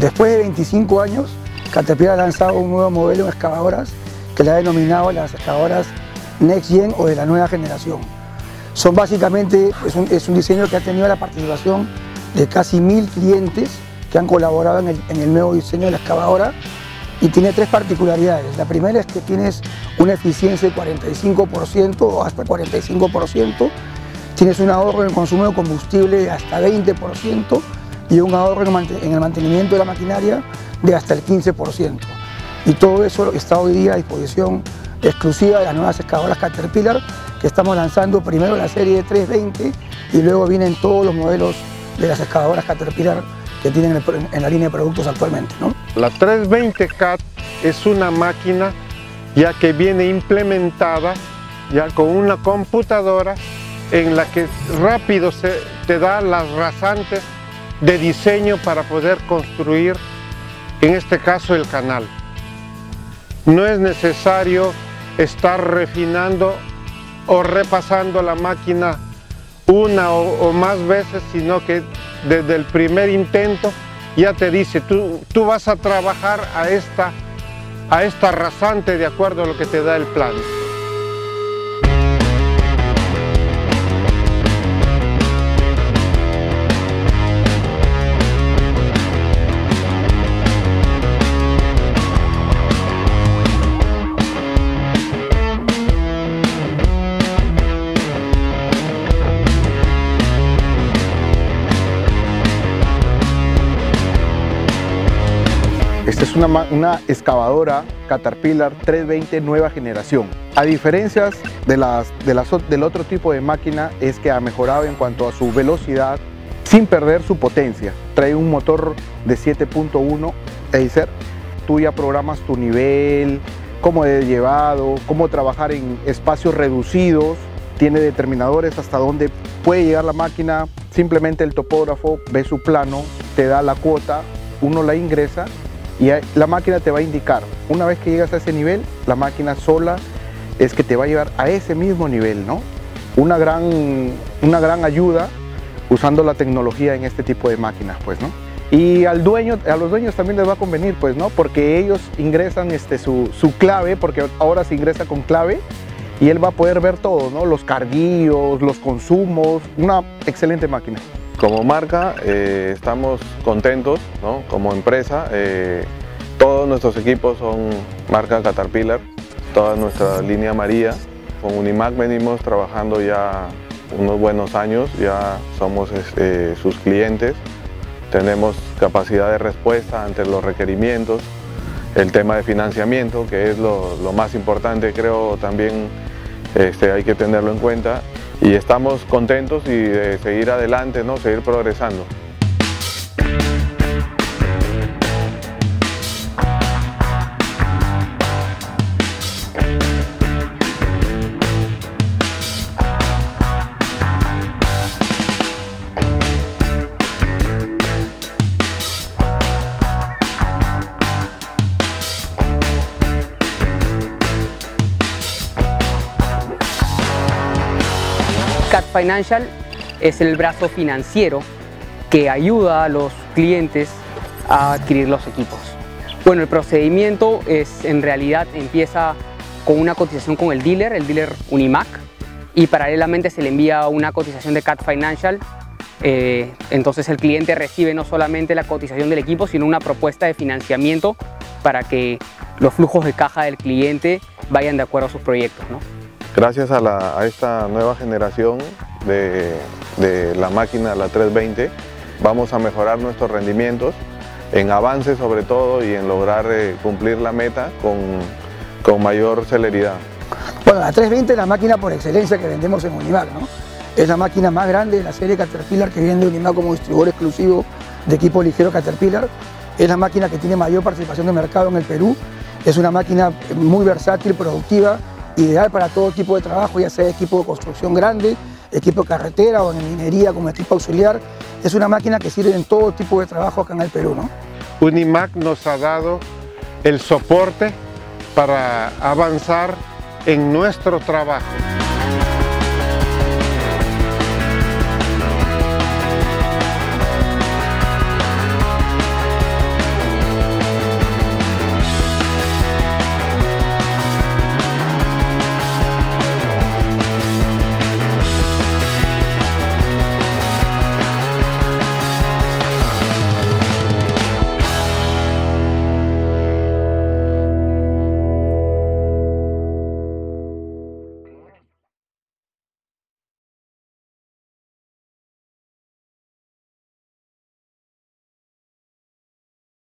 Después de 25 años, Caterpillar ha lanzado un nuevo modelo de excavadoras que le ha denominado las excavadoras Next Gen o de la nueva generación. Son básicamente, es un, es un diseño que ha tenido la participación de casi mil clientes que han colaborado en el, en el nuevo diseño de la excavadora y tiene tres particularidades. La primera es que tienes una eficiencia de 45% o hasta 45%, tienes un ahorro en el consumo de combustible de hasta 20% y un ahorro en el mantenimiento de la maquinaria de hasta el 15%. Y todo eso está hoy día a disposición exclusiva de las nuevas excavadoras Caterpillar que estamos lanzando primero la serie 320 y luego vienen todos los modelos de las excavadoras Caterpillar que tienen en la línea de productos actualmente. ¿no? La 320 CAT es una máquina ya que viene implementada ya con una computadora en la que rápido se te da las rasantes de diseño para poder construir, en este caso, el canal. No es necesario estar refinando o repasando la máquina una o, más veces, sino que desde el primer intento ya te dice, tú, tú vas a trabajar a esta, a esta rasante de acuerdo a lo que te da el plan. Esta es una, excavadora Caterpillar 320 nueva generación. A diferencias de las, del otro tipo de máquina es que ha mejorado en cuanto a su velocidad sin perder su potencia. Trae un motor de 7.1 Acer. Tú ya programas tu nivel, cómo de llevado, cómo trabajar en espacios reducidos. Tiene determinadores hasta dónde puede llegar la máquina. Simplemente el topógrafo ve su plano, te da la cuota, uno la ingresa y la máquina te va a indicar, una vez que llegas a ese nivel, la máquina sola es que te va a llevar a ese mismo nivel, ¿no? Una gran, una gran ayuda usando la tecnología en este tipo de máquinas, pues, ¿no? Y al dueño, a los dueños también les va a convenir, pues, ¿no? Porque ellos ingresan este, su, su clave, porque ahora se ingresa con clave, y él va a poder ver todo, ¿no? Los carguillos, los consumos, una excelente máquina. Como marca eh, estamos contentos, ¿no? como empresa, eh, todos nuestros equipos son marca Caterpillar, toda nuestra línea María. Con Unimac venimos trabajando ya unos buenos años, ya somos este, sus clientes, tenemos capacidad de respuesta ante los requerimientos, el tema de financiamiento, que es lo, más importante, creo también este, hay que tenerlo en cuenta y estamos contentos y de seguir adelante, ¿no? seguir progresando. CAT Financial es el brazo financiero que ayuda a los clientes a adquirir los equipos. Bueno, el procedimiento es en realidad empieza con una cotización con el dealer, el dealer Unimac, y paralelamente se le envía una cotización de CAT Financial. Eh, entonces el cliente recibe no solamente la cotización del equipo, sino una propuesta de financiamiento para que los flujos de caja del cliente vayan de acuerdo a sus proyectos. ¿no? Gracias a, esta nueva generación de, la máquina, la 320, vamos a mejorar nuestros rendimientos en avance sobre todo y en lograr eh, cumplir la meta con, mayor celeridad. Bueno, la 320 es la máquina por excelencia que vendemos en Unimac, ¿no? Es la máquina más grande de la serie Caterpillar que viene de Unimac como distribuidor exclusivo de equipo ligero Caterpillar. Es la máquina que tiene mayor participación de mercado en el Perú. Es una máquina muy versátil, productiva, ideal para todo tipo de trabajo, ya sea equipo de construcción grande, equipo de carretera o en minería como equipo auxiliar. Es una máquina que sirve en todo tipo de trabajo acá en el Perú. ¿no? Unimac nos ha dado el soporte para avanzar en nuestro trabajo.